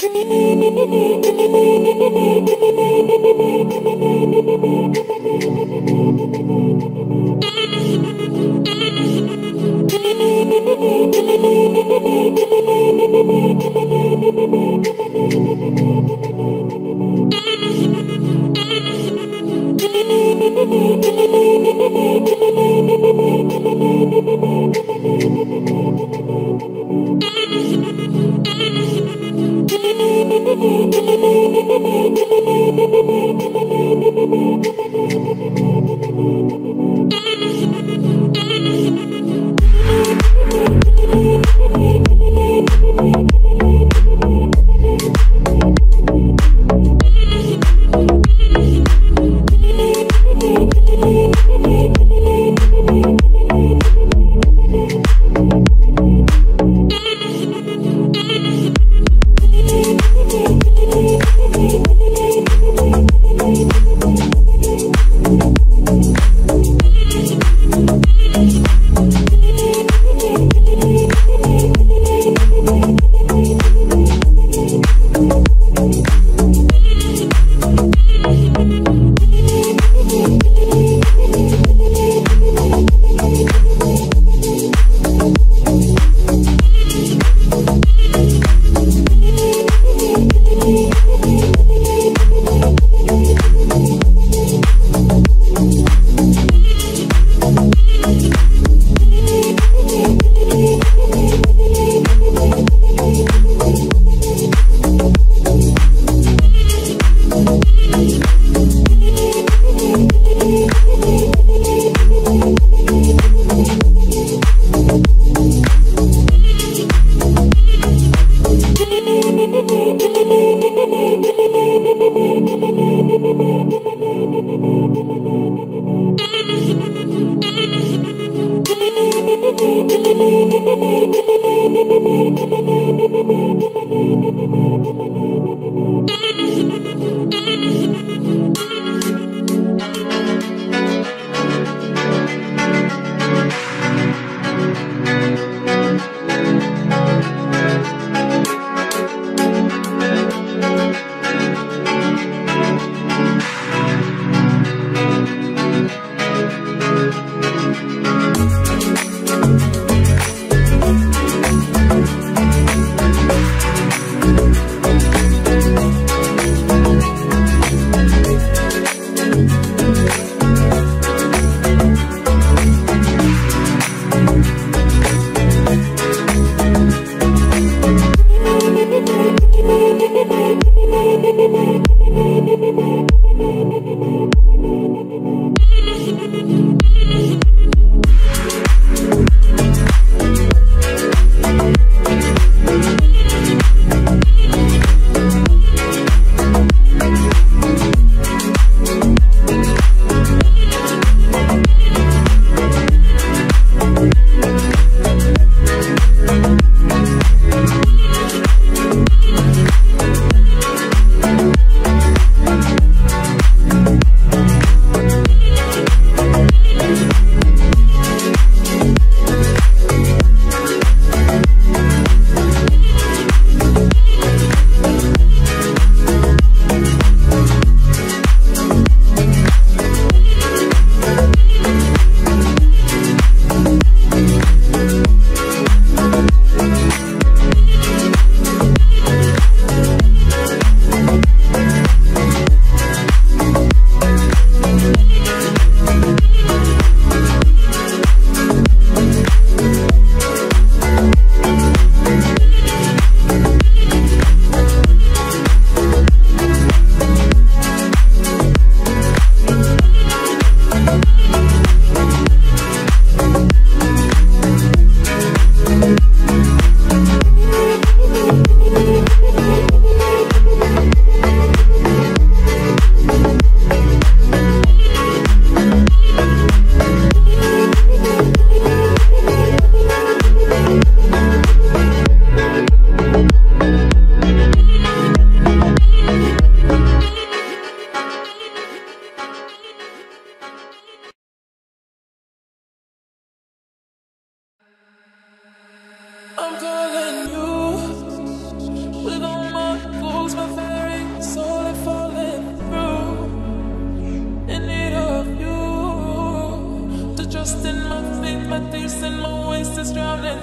Thank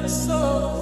drowning.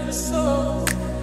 Is drowning. So